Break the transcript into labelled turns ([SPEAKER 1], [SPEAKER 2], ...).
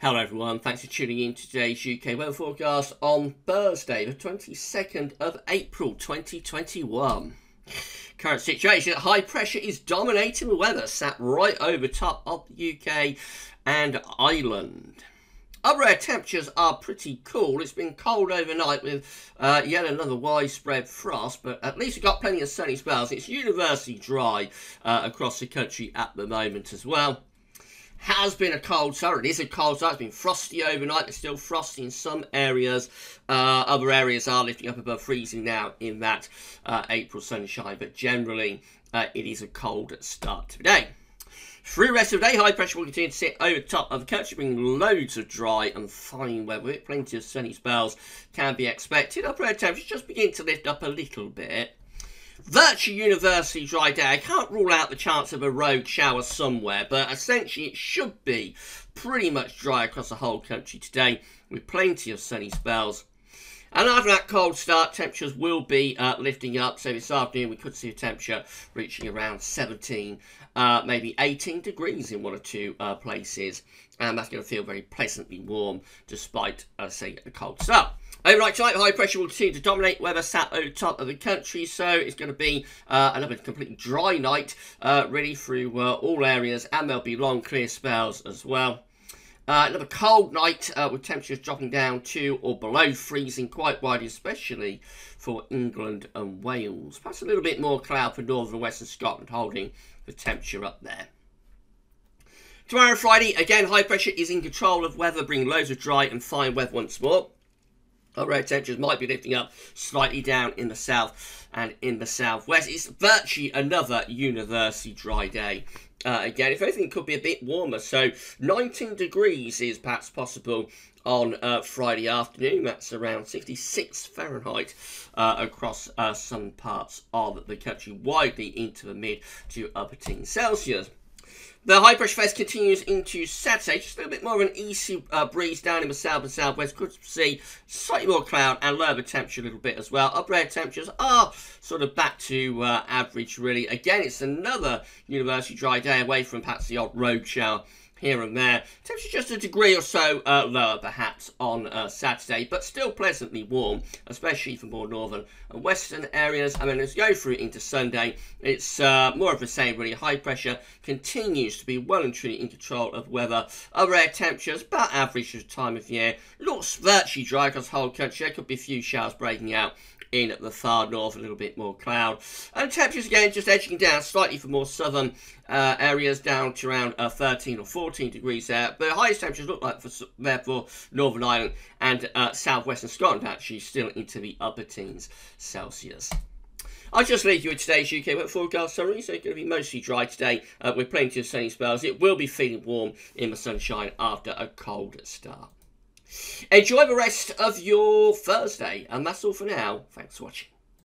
[SPEAKER 1] Hello everyone, thanks for tuning in to today's UK weather forecast on Thursday, the 22nd of April 2021. Current situation, high pressure is dominating the weather, sat right over top of the UK and Ireland. Upper air temperatures are pretty cool. It's been cold overnight with uh, yet another widespread frost, but at least we've got plenty of sunny spells. It's universally dry uh, across the country at the moment as well has been a cold summer. It is a cold summer. It's been frosty overnight. It's still frosty in some areas. Uh, other areas are lifting up above freezing now in that uh, April sunshine. But generally, uh, it is a cold start today. Through the rest of the day, high pressure will continue to sit over top of the country, bringing loads of dry and fine weather Plenty of sunny spells can be expected. Upper air temperatures just begin to lift up a little bit. Virtually universally dry day. I can't rule out the chance of a rogue shower somewhere, but essentially it should be pretty much dry across the whole country today with plenty of sunny spells. And after that cold start, temperatures will be uh, lifting up. So this afternoon, we could see a temperature reaching around 17, uh, maybe 18 degrees in one or two uh, places. And that's going to feel very pleasantly warm despite, uh, say, the cold start. Overnight tonight, high pressure will continue to dominate weather sat over top of the country, so it's going to be uh, another completely dry night, uh, really through uh, all areas, and there'll be long clear spells as well. Uh, another cold night uh, with temperatures dropping down to or below freezing quite widely, especially for England and Wales. Perhaps a little bit more cloud for northern and western Scotland, holding the temperature up there. Tomorrow, Friday, again, high pressure is in control of weather, bringing loads of dry and fine weather once more. Overhead temperatures might be lifting up slightly down in the south and in the southwest. It's virtually another universally dry day. Uh, again, if anything, could be a bit warmer. So 19 degrees is perhaps possible on uh, Friday afternoon. That's around 66 Fahrenheit uh, across uh, some parts of the country, widely into the mid to upper teens Celsius. The high pressure phase continues into Saturday. Just a little bit more of an easy uh, breeze down in the south and southwest. Could see slightly more cloud and lower the temperature a little bit as well. Upper air temperatures are sort of back to uh, average, really. Again, it's another university dry day away from perhaps the odd rogue shower here and there. Temperature just a degree or so uh, lower perhaps on uh, Saturday, but still pleasantly warm, especially for more northern and western areas. And then as we go through into Sunday, it's uh, more of the same really. High pressure continues to be well and truly in control of weather. Other air temperatures, about average for the time of year. Looks virtually dry across the whole country. There could be a few showers breaking out in the far north, a little bit more cloud. And temperatures again just edging down slightly for more southern uh, areas down to around uh, 13 or 14 degrees there. The highest temperatures look like for therefore Northern Ireland and uh, southwestern Scotland actually still into the upper teens Celsius. I'll just leave you with today's UK weather forecast summary. So it's going to be mostly dry today uh, with plenty of sunny spells. It will be feeling warm in the sunshine after a cold start. Enjoy the rest of your Thursday, and that's all for now. Thanks for watching.